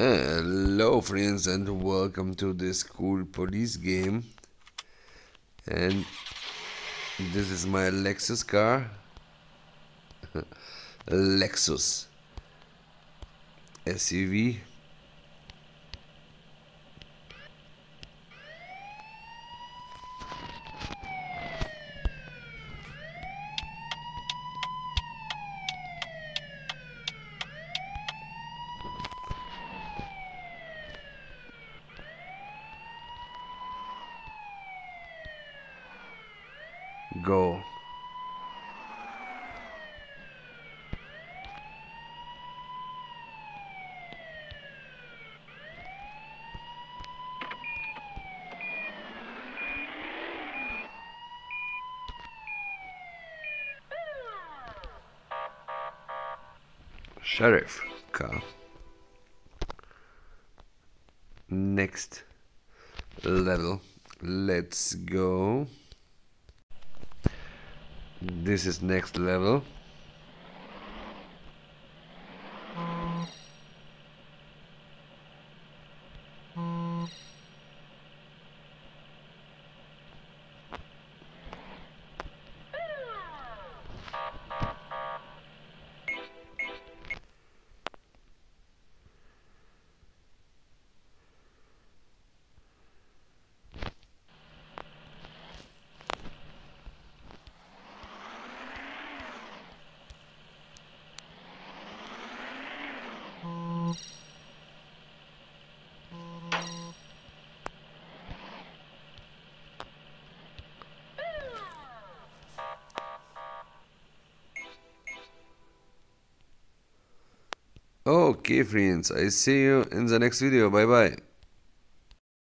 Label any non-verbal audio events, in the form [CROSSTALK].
Hello friends and welcome to this cool police game. And this is my Lexus car. [LAUGHS] Lexus SUV go. Sheriff car next level. Let's go this is next level Okay friends, I see you in the next video. Bye bye.